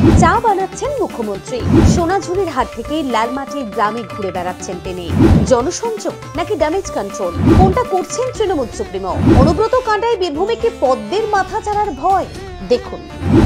চা বানাচ্ছেন মুখ্যমন্ত্রী। সোনাঝুরির হাত থেকে লালমাটির গ্রামে ঘুরে বেড়াচ্ছেন তিনি। জনসংযোগ নাকি ড্যামেজ কন্ট্রোল কোনটা করছেন তৃণমূল সুপ্রিমো? অনুব্রত কাণ্ডায় বীরভূমিকে কি পদ্মের মাথা চারার ভয়? দেখুন।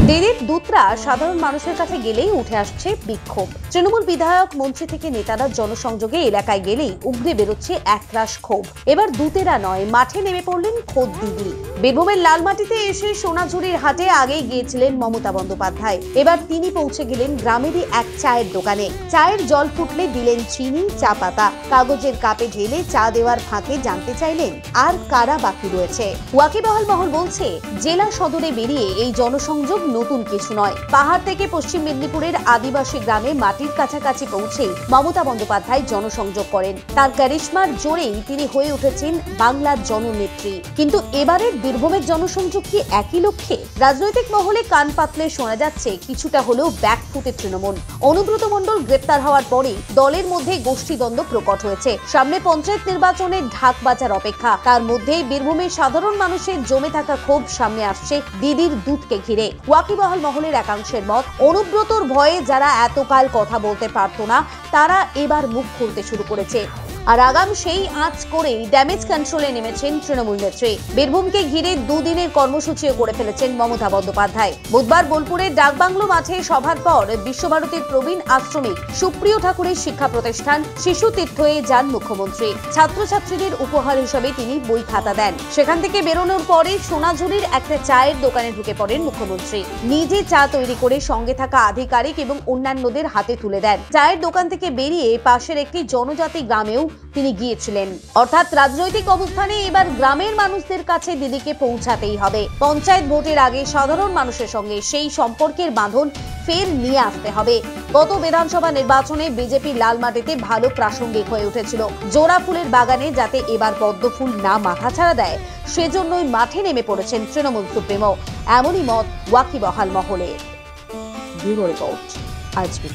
দিদির দূতরা সাধারণ মানুষের কাছে গেলেই উঠে আসছে বিক্ষোভ। তৃণমূল বিধায়ক, মন্ত্রী থেকে নেতারা জনসংযোগে এলাকায় গেলেই উগরে বেরোচ্ছে একরাশ ক্ষোভ। এবার দূতেরা নয়, মাঠে নেমে পড়লেন খোদ দিদি। বীরভূমের লালমাটিতে এসে সোনাঝুরির হাটে আগেই গিয়েছিলেন মমতা বন্দ্যোপাধ্যায়। এবার তিনি পৌঁছে গেলেন গ্রামেরই এক চায়ের দোকানে। চায়ের জল ফুটলে দিলেন চিনি, চা পাতা। কাগজের কাপে ঢেলে চা দেওয়ার ফাঁকে জানতে চাইলেন আর কারা বাকি রয়েছে। ওয়াকিবহাল মহল বলছে, জেলা সদরে বেরিয়ে এই জনসংযোগ নতুন কিছু নয়। পাহাড় থেকে পশ্চিম মেদিনীপুরের আদিবাসী গ্রামে মাটির কাছাকাছি পৌঁছেই মমতা বন্দ্যোপাধ্যায় জনসংযোগ করেন। তার ক্যারিশমার জোরেই তিনি হয়ে উঠেছেন বাংলার জননেত্রী। কিন্তু এবারের বীরভূমের জনসংযোগ কি একই লক্ষ্যে? রাজনৈতিক মহলে কান পাতলে শোনা যাচ্ছে, কিছুটা হলেও ব্যাকফুটে তৃণমূল। অনুব্রত মণ্ডল গ্রেপ্তার হওয়ার পরেই দলের মধ্যে গোষ্ঠীদ্বন্দ্ব প্রকট হয়েছে। সামনে পঞ্চায়েত নির্বাচনে ঢাক বাজার অপেক্ষা। তার মধ্যেই বীরভূমের সাধারণ মানুষের জমে থাকা ক্ষোভ সামনে আসছে। দিদির দুধকে ঘিরে। ওয়াকিবহাল মহলের একাংশের মত, অনুব্রতর ভয়ে যারা এতকাল কথা বলতে পারত না, তারা এবার মুখ খুলতে শুরু করেছে। আর আগাম সেই আঁচ করেই ড্যামেজ কন্ট্রোলে নেমেছেন তৃণমূল নেত্রী। বীরভূমকে ঘিরে দুদিনের কর্মসূচিও করে ফেলেছেন মমতা বন্দ্যোপাধ্যায়। বুধবার বোলপুরের ডাকবাংলো মাঠে সভার পর বিশ্বভারতীর প্রবীণ আশ্রমিক সুপ্রিয় ঠাকুরের শিক্ষা প্রতিষ্ঠান শিশু তীর্থয়ে যান মুখ্যমন্ত্রী। ছাত্রছাত্রীদের উপহার হিসেবে তিনি বই খাতা দেন। সেখান থেকে বেরোনোর পরে সোনাঝুরির একটা চায়ের দোকানে ঢুকে পড়েন মুখ্যমন্ত্রী। নিজে চা তৈরি করে সঙ্গে থাকা আধিকারিক এবং অন্যান্যদের হাতে তুলে দেন। চায়ের দোকান থেকে বেরিয়ে পাশের একটি জনজাতি গ্রামেও তিনি গিয়েছিলেন। অর্থাৎ রাজনৈতিক অবস্থানে এবার গ্রামের মানুষদের কাছে দিদিকে পৌঁছাতেই হবে। পঞ্চায়েত ভোটের আগে সাধারণ মানুষের সঙ্গে সেই সম্পর্কের বাঁধন ফের নিয়ে আসতে হবে। গত বিধানসভা নির্বাচনে বিজেপি লাল মাটিতে ভালো প্রাসঙ্গিক হয়ে উঠেছিল। জোড়া ফুলের বাগানে যাতে এবার পদ্ম ফুল না মাথা ছাড়া দেয়, সেজন্যই মাঠে নেমে পড়েছেন তৃণমূল সুপ্রিমো। এমনই মত ওয়াকিবহাল মহলের। ব্যুরো রিপোর্ট আজকে